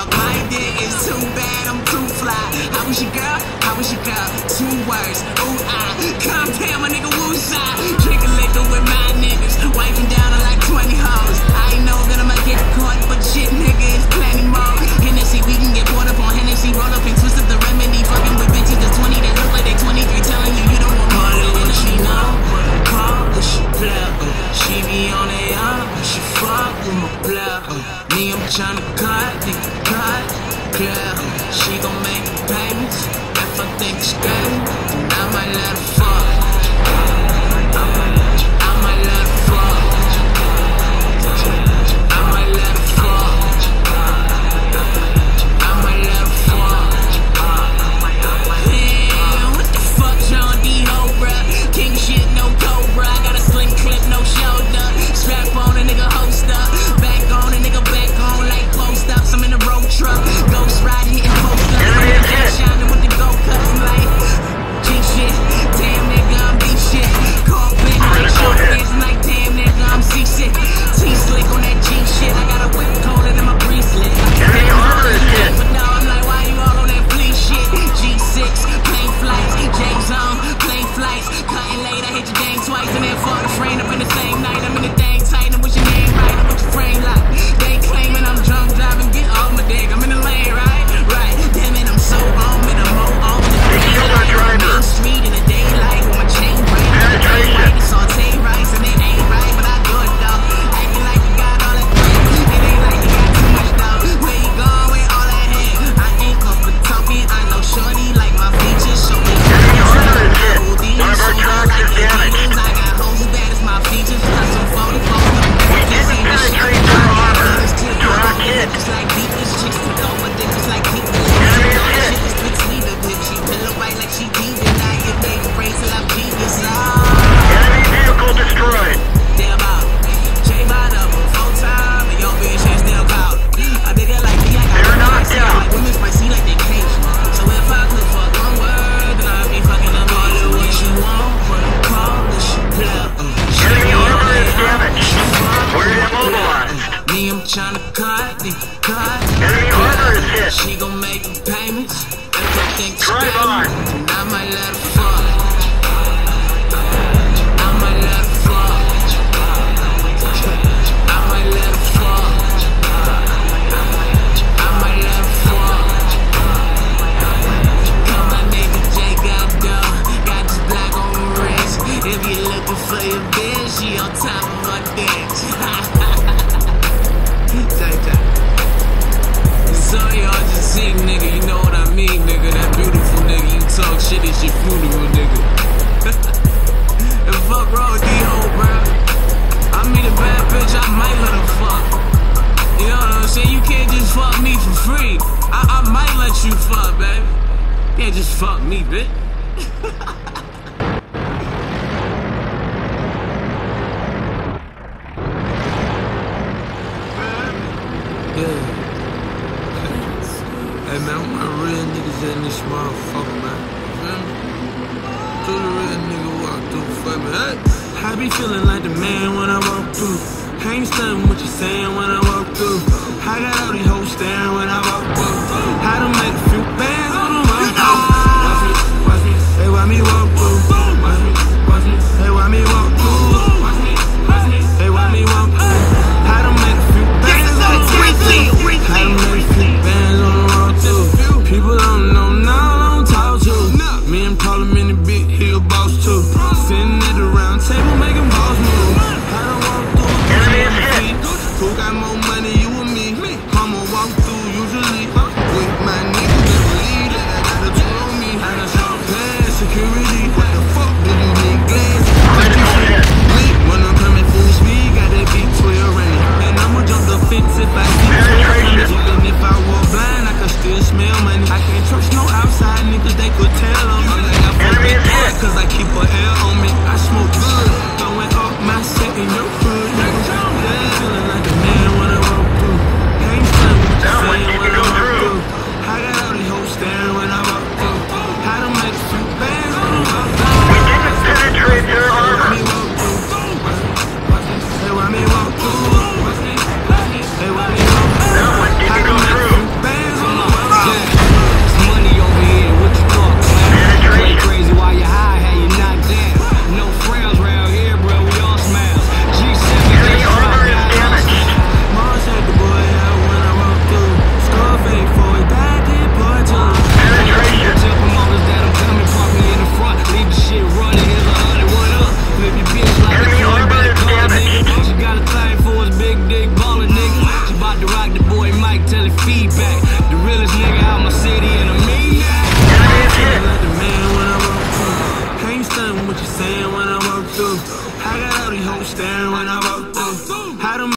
up. My dick is too bad, I'm too fly. How was your girl? How was your girl? Two words. Ooh, I. Come tell my nigga care. She gon' make She cut. Enemy is hit. She gon' make payments. If they think Drive on. I might let her sick nigga, you know what I mean, nigga. That beautiful nigga, you talk shit, it's your funeral, nigga. and fuck wrong with D-Ho, bro. I meet a bad bitch, I might let her fuck. You know what I'm saying? You can't just fuck me for free. I, I might let you fuck, baby. You can't just fuck me, bitch. yeah. Hey man, I real niggas in this motherfucker, man. Feel me? Real nigga walk through me. Hey. I be feeling like the man when I walk through. I ain't studying what you saying when I walk through. money, you and me. I'ma walk through usually with my niggas.